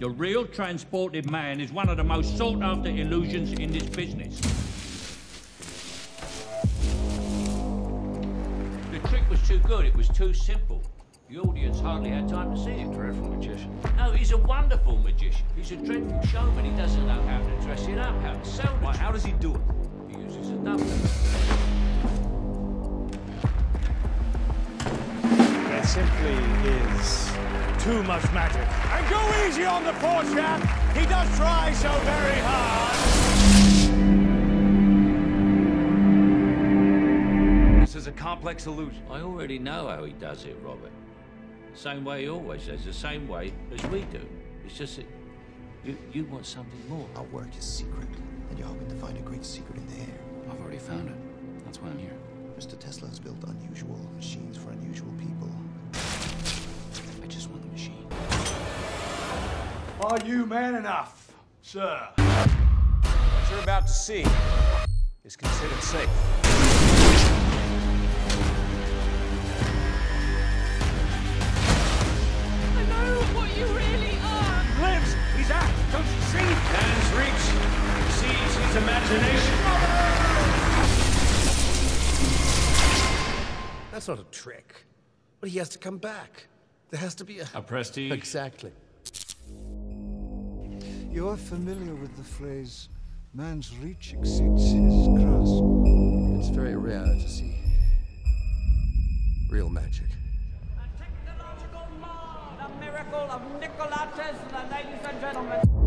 The real transported man is one of the most sought after illusions in this business. The trick was too good, it was too simple. The audience hardly had time to see it. Dreadful magician. No, he's a wonderful magician. He's a dreadful showman. He doesn't know how to dress it up, how to sell it. Why, how does he do it? He uses a doubler. There simply is too much magic. And go easy on the poor chap. He does try so very hard. This is a complex illusion. I already know how he does it, Robert. Same way he always does, the same way as we do. It's just that you, you want something more. Our work is secret, and you're hoping to find a great secret in the air. I've already found it. That's why I'm here. Mr. Tesla has built unusual machines for unusual Are you man enough, sir? What you're about to see is considered safe. I know what you really are. He lives. He's out. Don't you see? Man's reach exceeds his imagination. That's not a trick. But he has to come back. There has to be a... A prestige. Exactly. You're familiar with the phrase, man's reach exceeds his grasp. It's very rare to see real magic. The technological marvel, the miracle of Nikola Tesla, ladies and gentlemen.